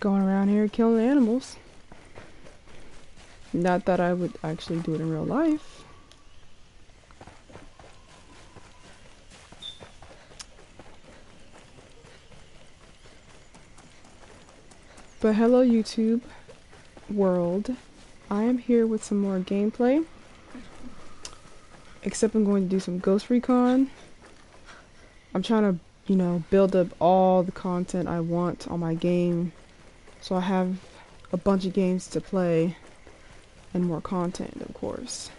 going around here killing animals. Not that I would actually do it in real life. But hello YouTube world. I am here with some more gameplay. Except I'm going to do some Ghost Recon. I'm trying to, you know, build up all the content I want on my game. So I have a bunch of games to play and more content, of course.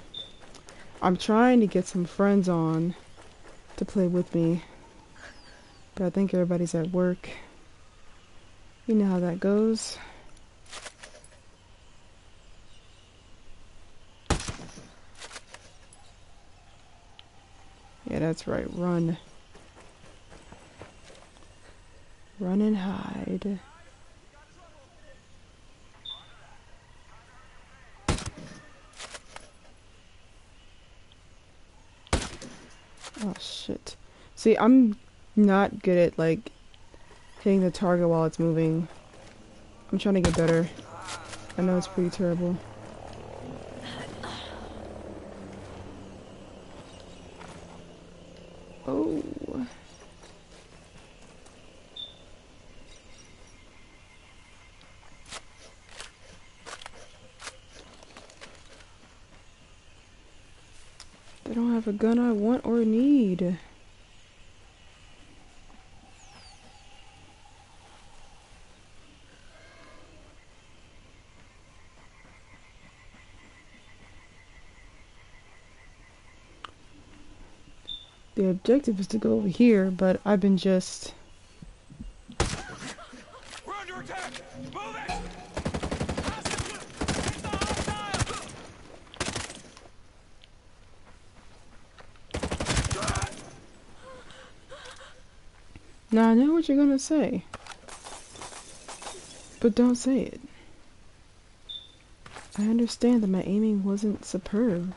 I'm trying to get some friends on to play with me. But I think everybody's at work. You know how that goes. Yeah, that's right. Run. Run and hide. Oh shit. See, I'm not good at like hitting the target while it's moving. I'm trying to get better. I know it's pretty terrible. Oh. They don't have a gun I want or need. The objective is to go over here, but I've been just... Now I know what you're gonna say. But don't say it. I understand that my aiming wasn't superb.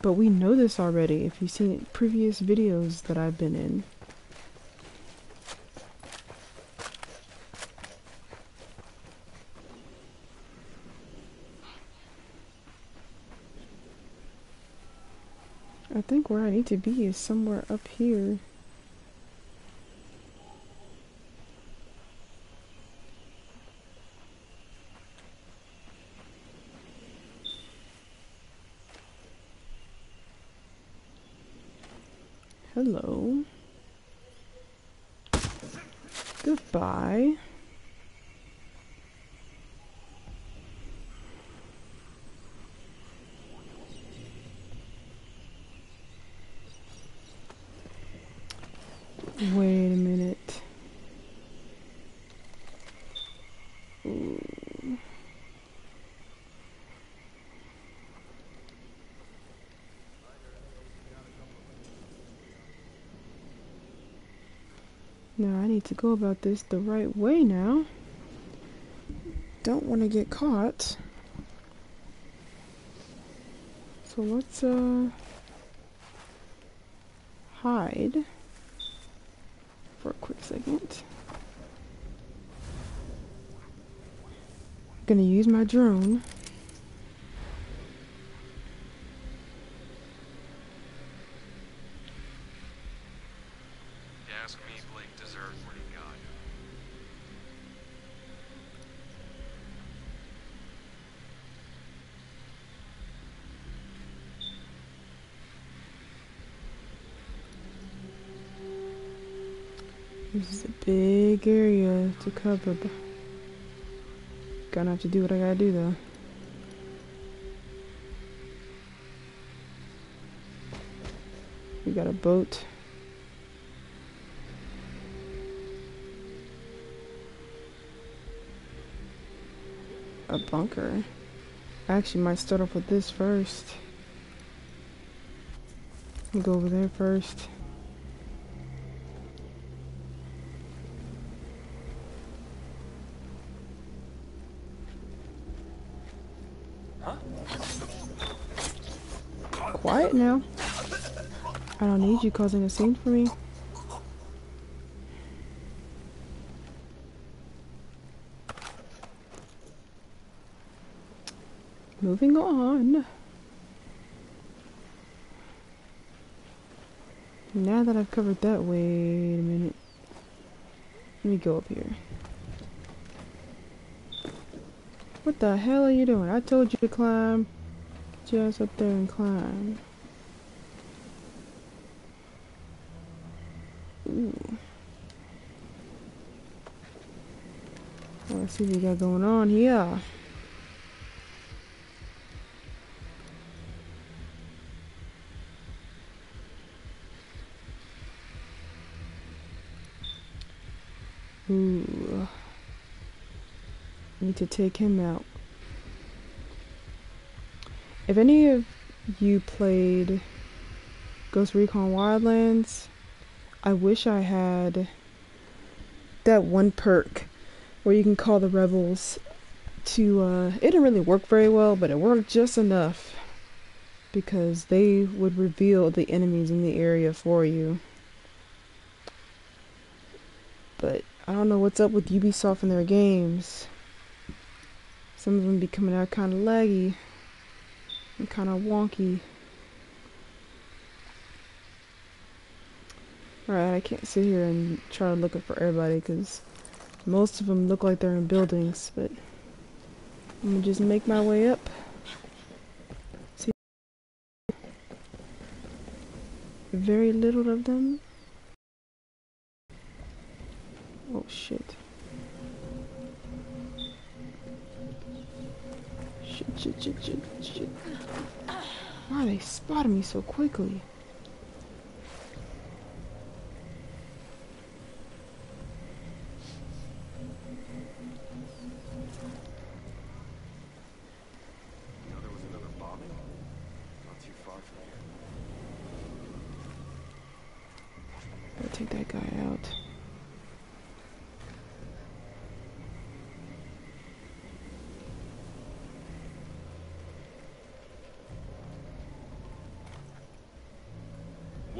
But we know this already if you've seen previous videos that I've been in. I think where I need to be is somewhere up here. Hello. Goodbye. Wait a minute. Ooh. Now I need to go about this the right way now. Don't want to get caught. So let's uh hide for a quick second. I'm Gonna use my drone. Ask me, Blake deserved what he got. This is a big area to cover. Gonna have to do what I gotta do though. We got a boat. A bunker. I actually might start off with this first. Go over there first. Quiet now. I don't need you causing a scene for me. Moving on. Now that I've covered that, wait a minute. Let me go up here. What the hell are you doing? I told you to climb. Ass up there and climb. Ooh. Let's see what we got going on here. Ooh. Need to take him out. If any of you played Ghost Recon Wildlands, I wish I had that one perk where you can call the rebels to uh it didn't really work very well, but it worked just enough because they would reveal the enemies in the area for you. But I don't know what's up with Ubisoft and their games. Some of them be coming out kind of laggy and kind of wonky. Alright, I can't sit here and try to look up for everybody because most of them look like they're in buildings, but I'm gonna just make my way up. See, very little of them. Oh shit. Shit, shit, shit, shit, shit. Why they spotting me so quickly? You know there was another bombing? Not too far from here. Gotta take that guy out.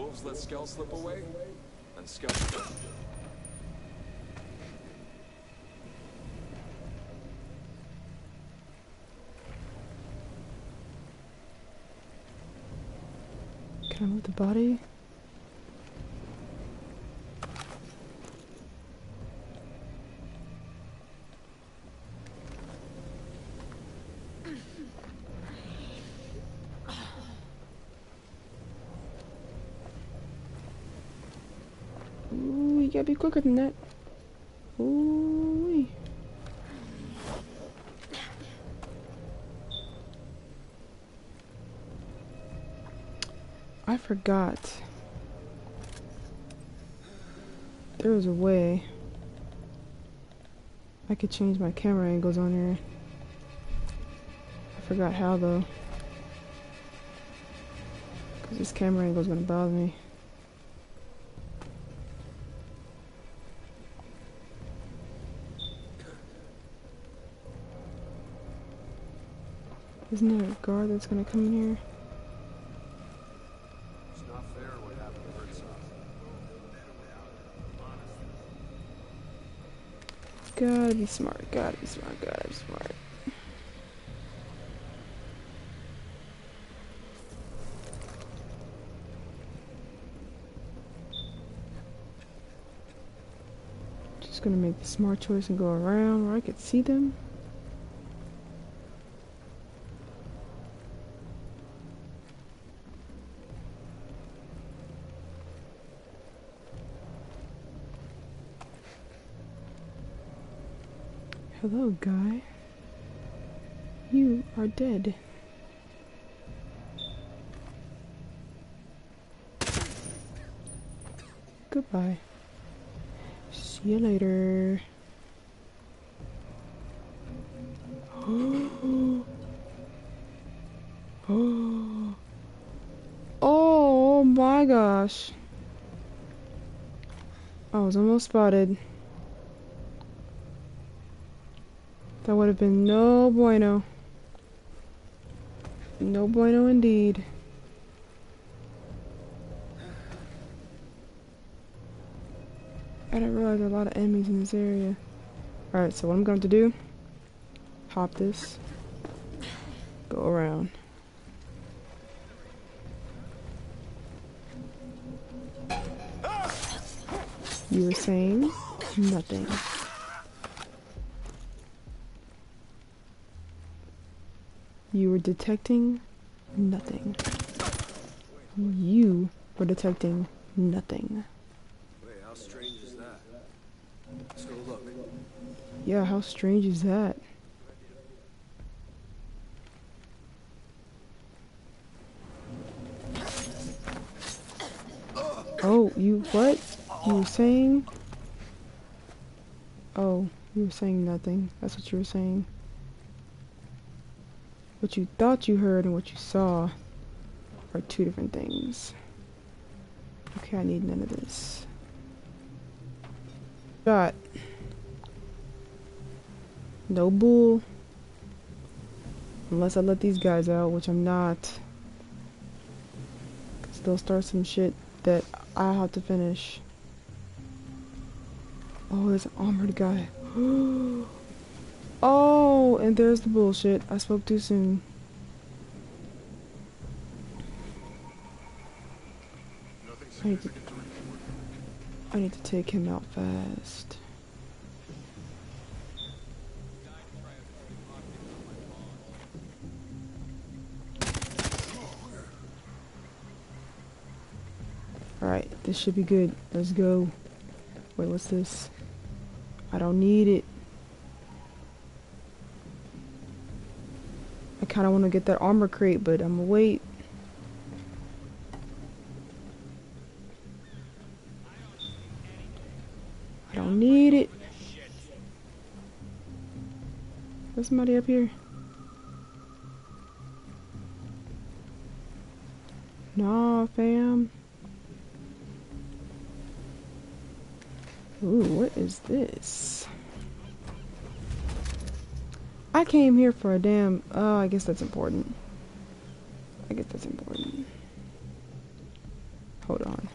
Wolves let Skell slip away, and Skell. Can I move the body? Ooh, you gotta be quicker than that. Ooh. I forgot. There was a way I could change my camera angles on here. I forgot how though. Cause this camera angle is gonna bother me. Isn't there a guard that's gonna come in here? It's not fair what happened to Herzog. Gotta be smart, gotta be smart, gotta be smart. Just gonna make the smart choice and go around where I could see them. Hello, guy. You are dead. Goodbye. See you later. Oh. Oh my gosh. I was almost spotted. That would have been no bueno. No bueno indeed. I didn't realize there are a lot of enemies in this area. Alright, so what I'm going to do, hop this, go Go around. You were saying nothing. You were detecting nothing. You were detecting nothing. Wait, how strange is that? Let's go look. Yeah, how strange is that? Oh, you what? You were saying? Oh, you were saying nothing. That's what you were saying. What you thought you heard and what you saw are two different things. Okay, I need none of this. Shot. No bull. Unless I let these guys out, which I'm not. Because they'll start some shit that I have to finish. Oh, there's an armored guy. Oh, oh, and there's the bullshit. I spoke too soon. I need to. I need to take him out fast. Alright, this should be good. Let's go. Wait, what's this? I don't need it. Kind of want to get that armor crate, but I'm gonna wait. I don't need it. There's somebody up here. Nah, fam. Ooh, what is this? I came here for a damn. Oh, I guess that's important. I guess that's important. Hold on.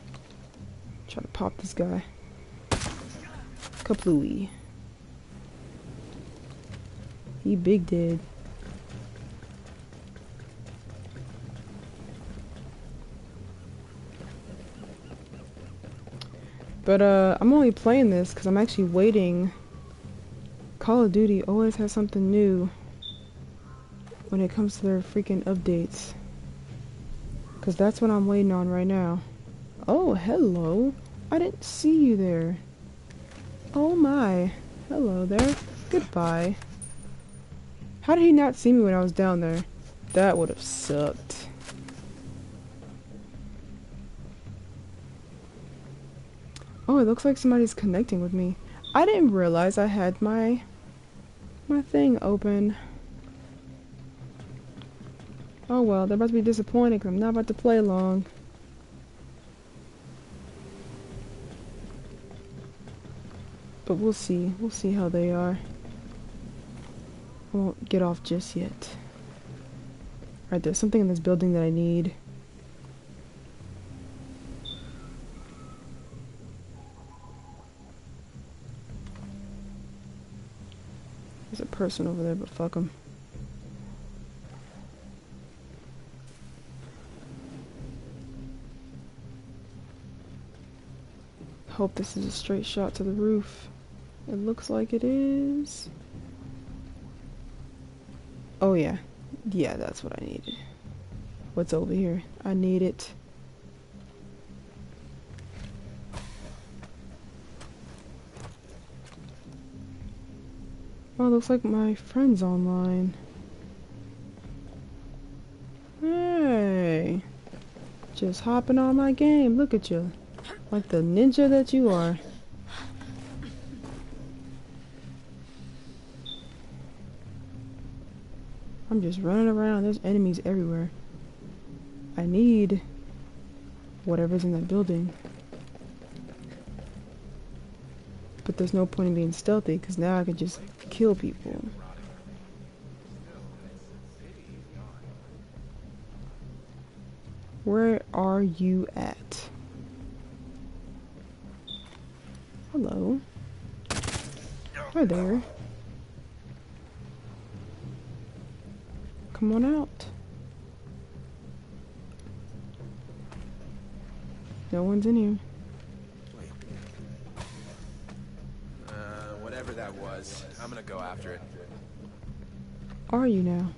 Try to pop this guy. Kaplooey. He big dead. But uh, I'm only playing this because I'm actually waiting. Call of Duty always has something new when it comes to their freaking updates. Because that's what I'm waiting on right now. Oh, hello. I didn't see you there. Oh my. Hello there. Goodbye. How did he not see me when I was down there? That would have sucked. Oh, it looks like somebody's connecting with me. I didn't realize I had my my thing open. Oh well, they're about to be disappointed because I'm not about to play long. But we'll see. We'll see how they are. I won't get off just yet. Alright, there's something in this building that I need. Person over there, but fuck him. Hope this is a straight shot to the roof. It looks like it is. Oh yeah. Yeah, that's what I needed. What's over here? I need it. Oh, looks like my friend's online. Hey. Just hopping on my game. Look at you. Like the ninja that you are. I'm just running around. There's enemies everywhere. I need whatever's in that building. But there's no point in being stealthy because now I can just kill people. Where are you at? Hello. Hi there. come on out. No one's in here. Was, I'm gonna go after it. Are you now?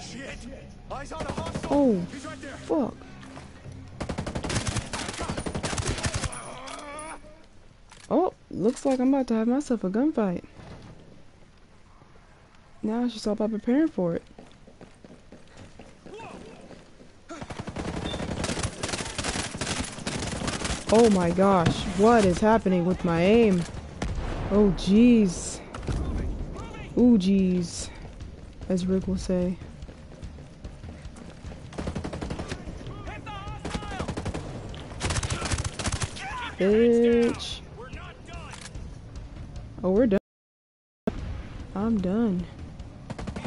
Shit! Eyes on a hostile! Oh, He's right there! fuck. Oh, looks like I'm about to have myself a gunfight. Now it's just all about preparing for it. Oh my gosh, what is happening with my aim? Oh jeez. Ooh jeez. As Rick will say. Bitch. Oh, we're done. I'm done.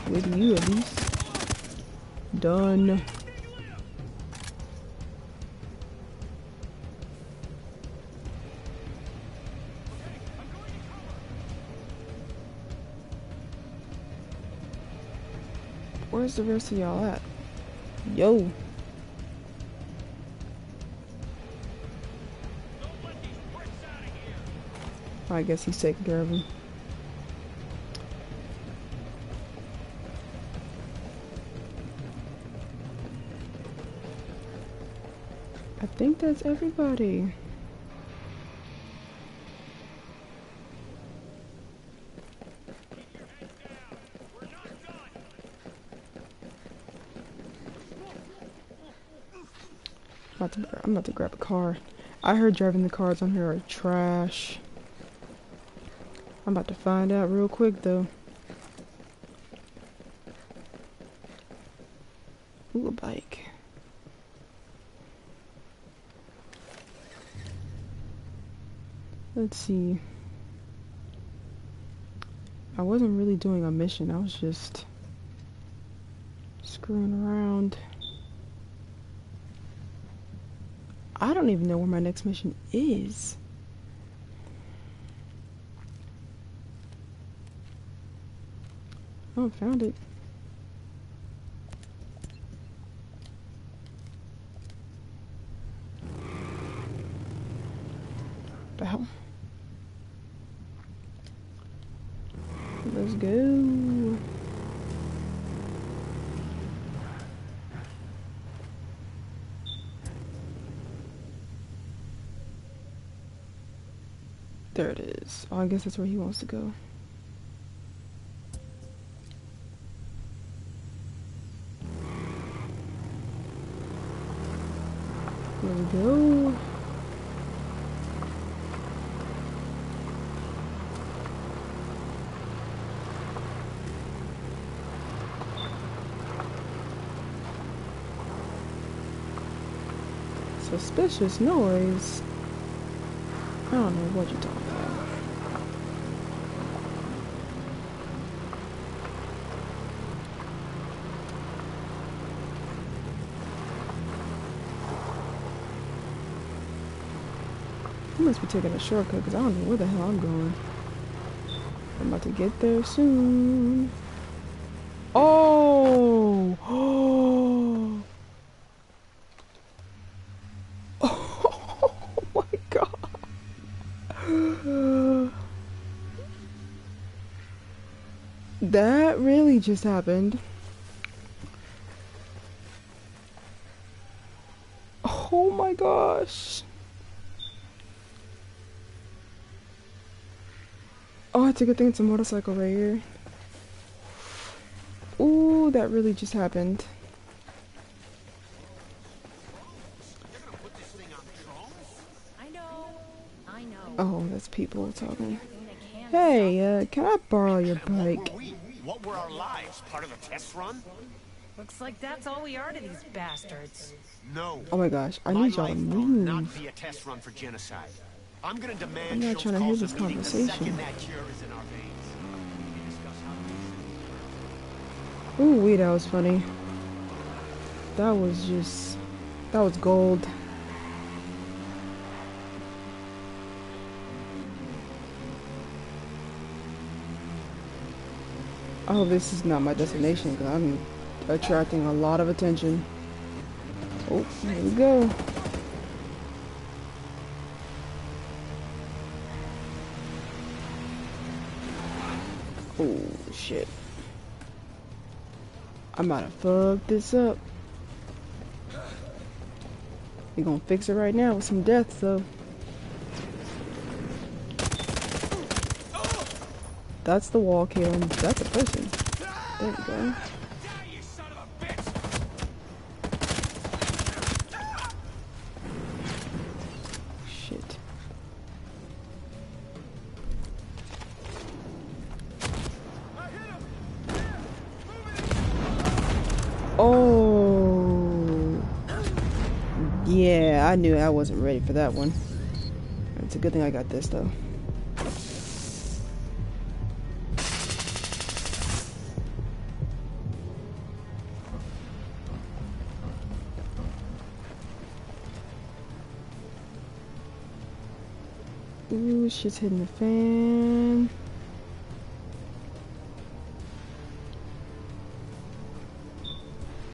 With you, at least. Done. Where's the rest of y'all at? Yo. I guess he's taking care of him. I think that's everybody. I'm about, to, I'm about to grab a car. I heard driving the cars on here are trash. I'm about to find out real quick though. Ooh, a bike. Let's see. I wasn't really doing a mission, I was just screwing around. I don't even know where my next mission is. Oh, found it. The hell? Let's go. There it is. Oh, I guess that's where he wants to go. There we go. Suspicious noise. I don't know what you're talking I must be taking a shortcut because I don't know where the hell I'm going. I'm about to get there soon. Oh! Oh Oh my god. That really just happened. Oh my gosh. Oh, it's a good thing it's a motorcycle right here. Ooh, that really just happened. I know. I know. Oh, that's people talking. Hey, uh, can I borrow your bike? What were our lives? Part of the test run? Looks like that's all we are to these bastards. No. Oh my gosh, I need y'all to life will not move. be a test run for genocide. I'm gonna demand I'm not trying to hear this conversation. Ooh, wee, that was funny. That was just, that was gold. Oh, this is not my destination because I'm attracting a lot of attention. Oh, there we go. Oh, shit. I might have fucked this up. We gonna fix it right now with some deaths, though. That's the wall kill. That's a person. There we go. I knew I wasn't ready for that one. It's a good thing I got this though. Ooh, shit's hitting the fan.